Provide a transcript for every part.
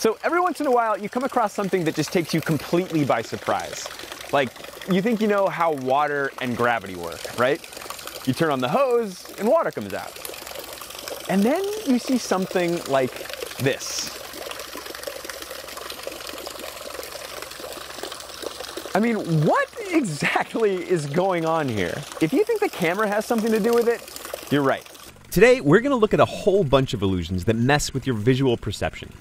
So every once in a while, you come across something that just takes you completely by surprise. Like, you think you know how water and gravity work, right? You turn on the hose and water comes out. And then you see something like this. I mean, what exactly is going on here? If you think the camera has something to do with it, you're right. Today, we're going to look at a whole bunch of illusions that mess with your visual perception.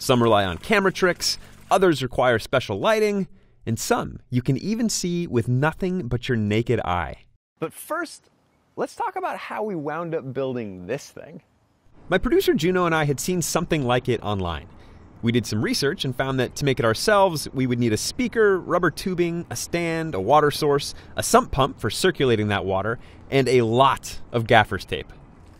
Some rely on camera tricks, others require special lighting, and some you can even see with nothing but your naked eye. But first, let's talk about how we wound up building this thing. My producer Juno and I had seen something like it online. We did some research and found that to make it ourselves, we would need a speaker, rubber tubing, a stand, a water source, a sump pump for circulating that water, and a lot of gaffer's tape.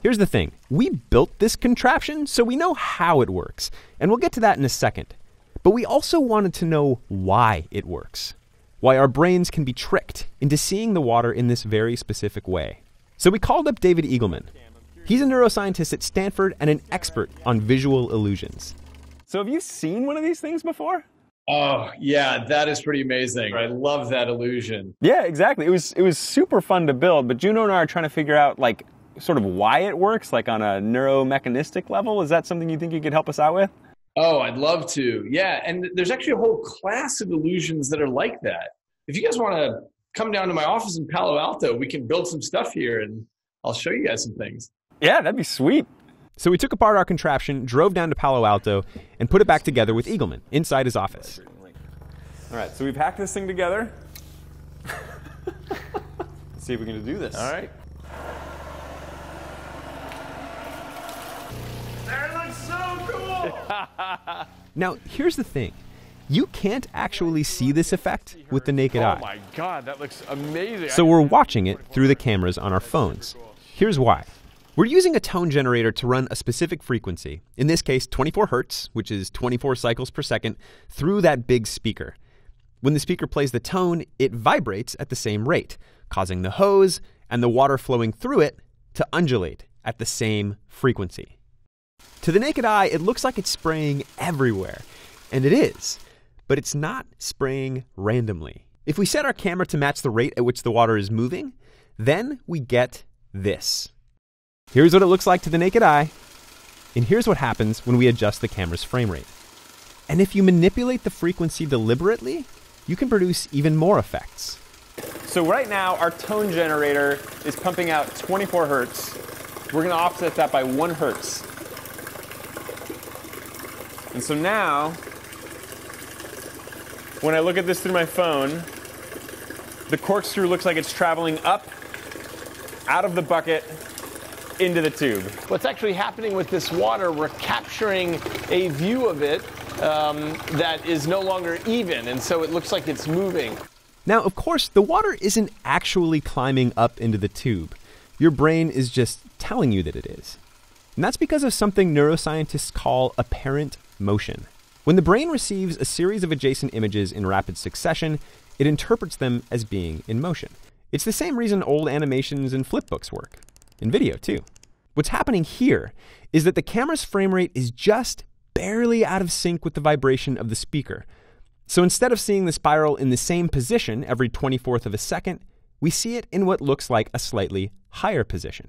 Here's the thing we built this contraption so we know how it works, and we'll get to that in a second. But we also wanted to know why it works, why our brains can be tricked into seeing the water in this very specific way. So we called up David Eagleman. He's a neuroscientist at Stanford and an expert on visual illusions. So have you seen one of these things before? Oh, yeah, that is pretty amazing. I love that illusion. Yeah, exactly. It was it was super fun to build, but Juno and I are trying to figure out like sort of why it works, like on a neuromechanistic level. Is that something you think you could help us out with? Oh, I'd love to. Yeah, and there's actually a whole class of illusions that are like that. If you guys want to come down to my office in Palo Alto, we can build some stuff here and I'll show you guys some things. Yeah, that'd be sweet. So we took apart our contraption, drove down to Palo Alto, and put it back together with Eagleman inside his office. All right, so we've hacked this thing together. Let's see if we can do this. All right. So cool! Now, here's the thing you can't actually see this effect with the naked oh eye. my god, that looks amazing. So we're watching it through the cameras on our phones. Here's why. We're using a tone generator to run a specific frequency, in this case 24 hertz, which is 24 cycles per second, through that big speaker. When the speaker plays the tone, it vibrates at the same rate, causing the hose and the water flowing through it to undulate at the same frequency. To the naked eye, it looks like it's spraying everywhere, and it is, but it's not spraying randomly. If we set our camera to match the rate at which the water is moving, then we get this. Here's what it looks like to the naked eye, and here's what happens when we adjust the camera's frame rate. And if you manipulate the frequency deliberately, you can produce even more effects. So right now, our tone generator is pumping out 24 hertz. We're going to offset that by one hertz. And so now, when I look at this through my phone, the corkscrew looks like it's traveling up, out of the bucket, into the tube. What's actually happening with this water, we're capturing a view of it um, that is no longer even, and so it looks like it's moving. Now, of course, the water isn't actually climbing up into the tube. Your brain is just telling you that it is. And that's because of something neuroscientists call apparent motion. When the brain receives a series of adjacent images in rapid succession, it interprets them as being in motion. It's the same reason old animations and flipbooks work, in video too. What's happening here is that the camera's frame rate is just barely out of sync with the vibration of the speaker. So instead of seeing the spiral in the same position every 24th of a second, we see it in what looks like a slightly higher position.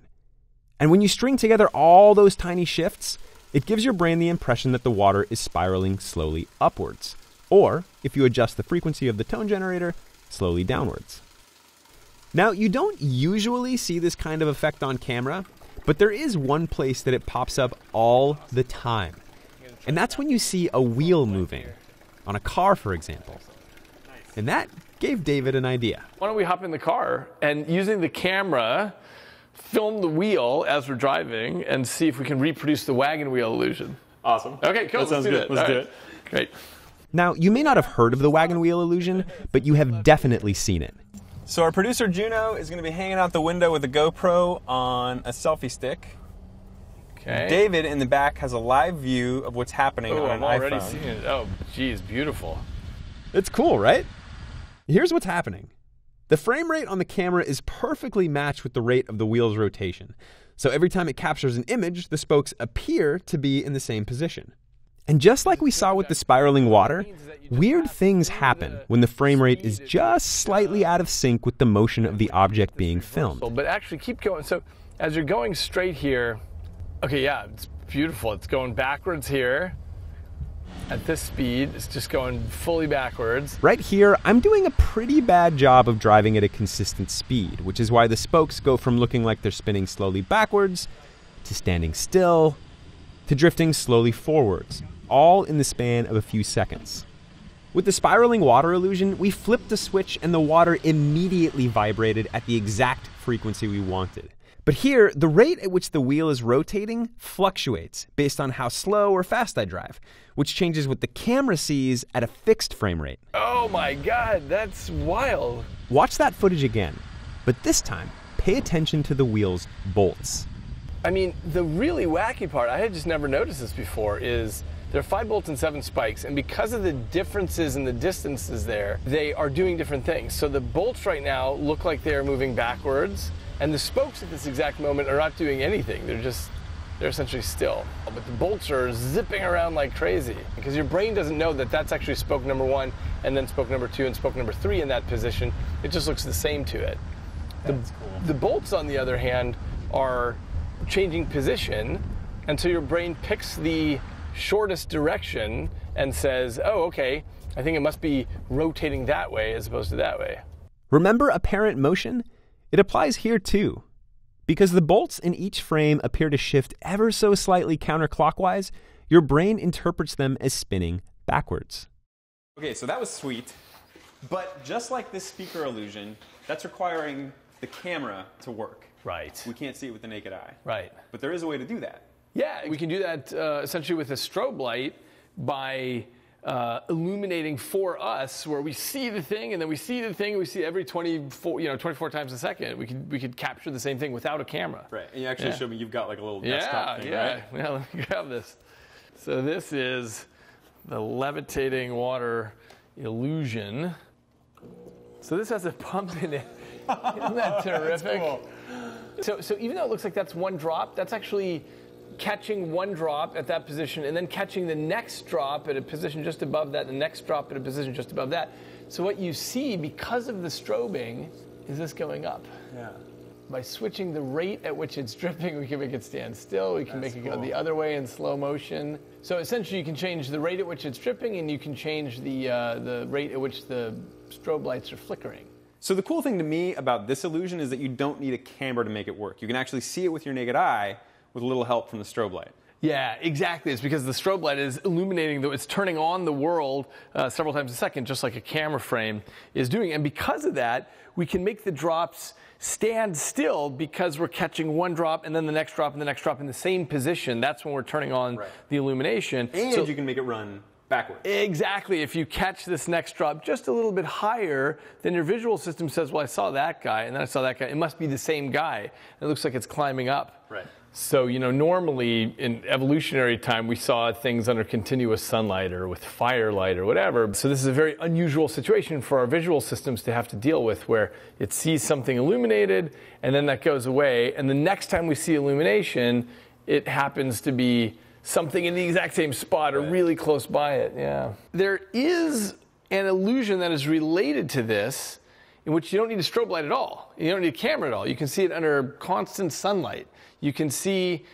And when you string together all those tiny shifts, it gives your brain the impression that the water is spiraling slowly upwards. Or, if you adjust the frequency of the tone generator, slowly downwards. Now, you don't usually see this kind of effect on camera, but there is one place that it pops up all the time. And that's when you see a wheel moving, on a car, for example. And that gave David an idea. Why don't we hop in the car and using the camera, film the wheel as we're driving and see if we can reproduce the wagon wheel illusion? Awesome. Okay, cool. That sounds Let's do good. that. Let's All do right. it. Great. Now, you may not have heard of the wagon wheel illusion, but you have definitely seen it. So our producer Juno is going to be hanging out the window with a GoPro on a selfie stick. Okay. David in the back has a live view of what's happening Oh, on I'm an already iPhone. seeing it. Oh, geez, beautiful. It's cool, right? Here's what's happening the frame rate on the camera is perfectly matched with the rate of the wheel's rotation. So every time it captures an image, the spokes appear to be in the same position. And just like we saw with the spiraling water, weird things happen when the frame rate is just slightly out of sync with the motion of the object being filmed. But actually, keep going. So as you're going straight here, okay, yeah, it's beautiful. It's going backwards here. At this speed, it's just going fully backwards. Right here, I'm doing a pretty bad job of driving at a consistent speed, which is why the spokes go from looking like they're spinning slowly backwards to standing still to drifting slowly forwards, all in the span of a few seconds. With the spiraling water illusion, we flipped the switch and the water immediately vibrated at the exact frequency we wanted. But here, the rate at which the wheel is rotating fluctuates based on how slow or fast I drive, which changes what the camera sees at a fixed frame rate. Oh my god, that's wild. Watch that footage again, but this time, pay attention to the wheel's bolts. I mean, the really wacky part, I had just never noticed this before, is there are five bolts and seven spikes, and because of the differences in the distances there, they are doing different things. So the bolts right now look like they're moving backwards, and the spokes at this exact moment are not doing anything. They're just, they're essentially still. But the bolts are zipping around like crazy because your brain doesn't know that that's actually spoke number one, and then spoke number two, and spoke number three in that position. It just looks the same to it. The, That's cool. the bolts, on the other hand, are changing position, and so your brain picks the shortest direction and says, oh, okay, I think it must be rotating that way as opposed to that way. Remember apparent motion? It applies here too. Because the bolts in each frame appear to shift ever so slightly counterclockwise, your brain interprets them as spinning backwards. Okay, so that was sweet. But just like this speaker illusion, that's requiring the camera to work. Right. We can't see it with the naked eye. Right. But there is a way to do that. Yeah, we can do that uh, essentially with a strobe light by uh, illuminating for us, where we see the thing, and then we see the thing, we see every 24, you know, 24 times a second. We could we could capture the same thing without a camera. Right. And you actually Yeah. showed me you've got like a little Yeah, desktop thing, yeah. right? Yeah, let me grab this. So this is the levitating water illusion. So this has a pump in it. Isn't that terrific? So, so even though it looks like that's one drop, that's actually catching one drop at that position and then catching the next drop at a position just above that, the next drop at a position just above that. So what you see because of the strobing is this going up. Yeah. By switching the rate at which it's dripping, we can make it stand still. We can make it go the other way in slow motion. So essentially, you can change the rate at which it's dripping, and you can change the uh, the rate at which the strobe lights are flickering. So the cool thing to me about this illusion is that you don't need a camera to make it work. You can actually see it with your naked eye with a little help from the strobe light. Yeah, exactly. It's because the strobe light is illuminating, the, it's turning on the world uh, several times a second, just like a camera frame is doing. And because of that, we can make the drops stand still because we're catching one drop and then the next drop and the next drop in the same position. That's when we're turning on Right. the illumination. And So- you can make it run backwards. Exactly. If you catch this next drop just a little bit higher, then your visual system says, Well, I saw that guy, and then I saw that guy. It must be the same guy. It looks like it's climbing up. Right. So, you know, normally in evolutionary time, we saw things under continuous sunlight or with firelight or whatever. So, this is a very unusual situation for our visual systems to have to deal with where it sees something illuminated and then that goes away. And the next time we see illumination, it happens to be something in the exact same spot or really close by it. Yeah. There is an illusion that is related to this in which you don't need a strobe light at all. You don't need a camera at all. You can see it under constant sunlight. You can see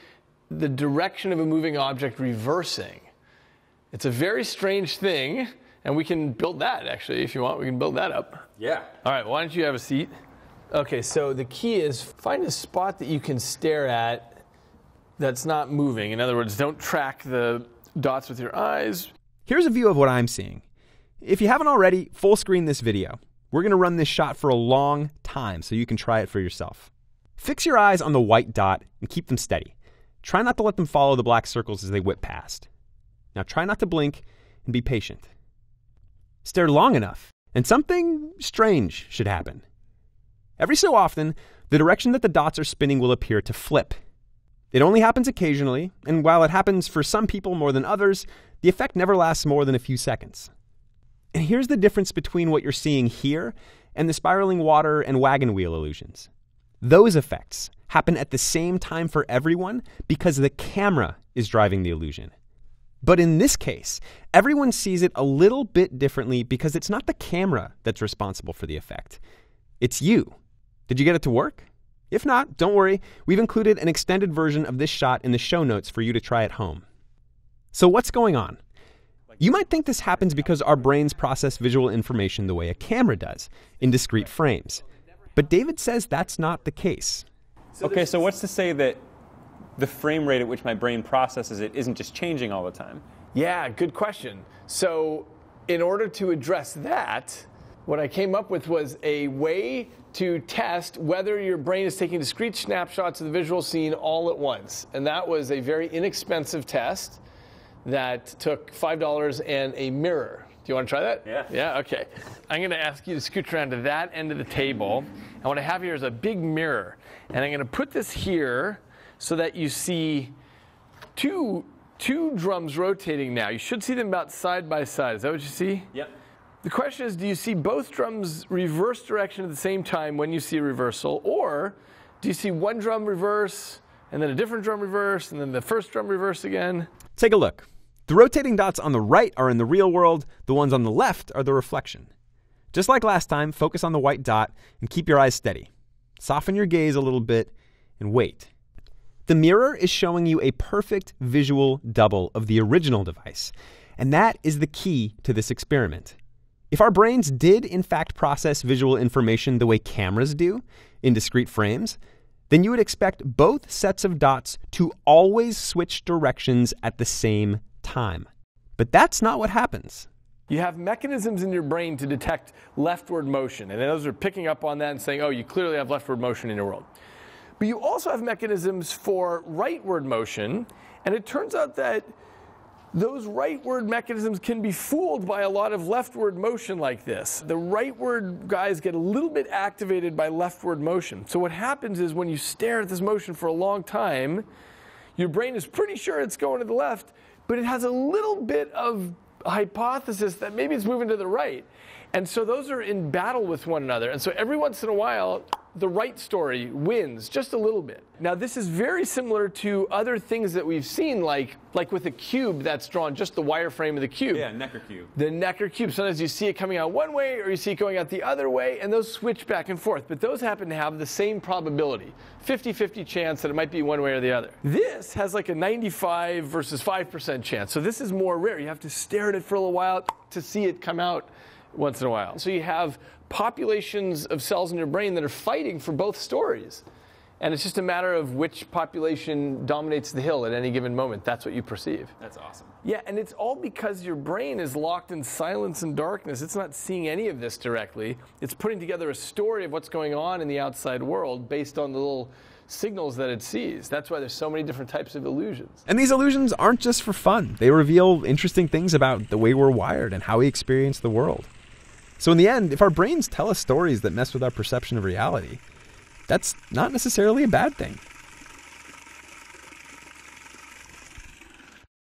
the direction of a moving object reversing. It's a very strange thing, and we can build that actually if you want. We can build that up. Yeah. All right, why don't you have a seat? Okay, so the key is find a spot that you can stare at that's not moving. In other words, don't track the dots with your eyes. Here's a view of what I'm seeing. If you haven't already, full screen this video. We're going to run this shot for a long time so you can try it for yourself. Fix your eyes on the white dot and keep them steady. Try not to let them follow the black circles as they whip past. Now try not to blink and be patient. Stare long enough, and something strange should happen. Every so often, the direction that the dots are spinning will appear to flip. It only happens occasionally, and while it happens for some people more than others, the effect never lasts more than a few seconds. And here's the difference between what you're seeing here and the spiraling water and wagon wheel illusions. Those effects happen at the same time for everyone because the camera is driving the illusion. But in this case, everyone sees it a little bit differently because it's not the camera that's responsible for the effect. It's you. Did you get it to work? If not, don't worry. We've included an extended version of this shot in the show notes for you to try at home. So, what's going on? You might think this happens because our brains process visual information the way a camera does, in discrete frames. But David says that's not the case. Okay, so what's to say that the frame rate at which my brain processes it isn't just changing all the time? Yeah, good question. So, in order to address that, what I came up with was a way to test whether your brain is taking discrete snapshots of the visual scene all at once. And that was a very inexpensive test that took $5 and a mirror. Do you want to try that? Yeah. Yeah, okay. I'm going to ask you to scooch around to that end of the table. And what I have here is a big mirror. And I'm going to put this here so that you see two, two drums rotating now. You should see them about side by side. Is that what you see? Yep. The question is, do you see both drums reverse direction at the same time when you see a reversal, or do you see one drum reverse and then a different drum reverse and then the first drum reverse again? Take a look. The rotating dots on the right are in the real world, the ones on the left are the reflection. Just like last time, focus on the white dot and keep your eyes steady. Soften your gaze a little bit and wait. The mirror is showing you a perfect visual double of the original device, and that is the key to this experiment. If our brains did, in fact, process visual information the way cameras do, in discrete frames, then you would expect both sets of dots to always switch directions at the same time. But that's not what happens. You have mechanisms in your brain to detect leftward motion, and those are picking up on that and saying, oh, you clearly have leftward motion in your world. But you also have mechanisms for rightward motion, and it turns out that those rightward mechanisms can be fooled by a lot of leftward motion like this. The rightward guys get a little bit activated by leftward motion. So what happens is when you stare at this motion for a long time, your brain is pretty sure it's going to the left, but it has a little bit of hypothesis that maybe it's moving to the right. And so those are in battle with one another. And so every once in a while, the right story wins just a little bit. Now, this is very similar to other things that we've seen, like, like with a cube that's drawn just the wireframe of the cube. Yeah, Necker cube. The Necker cube. Sometimes you see it coming out one way or you see it going out the other way, and those switch back and forth. But those happen to have the same probability 50 50 chance that it might be one way or the other. This has like a 95 versus 5% chance. So this is more rare. You have to stare at it for a little while to see it come out once in a while. So you have populations of cells in your brain that are fighting for both stories. And it's just a matter of which population dominates the hill at any given moment. That's what you perceive. That's awesome. Yeah, and it's all because your brain is locked in silence and darkness. It's not seeing any of this directly. It's putting together a story of what's going on in the outside world based on the little signals that it sees. That's why there's so many different types of illusions. And these illusions aren't just for fun, they reveal interesting things about the way we're wired and how we experience the world. So, in the end, if our brains tell us stories that mess with our perception of reality, that's not necessarily a bad thing.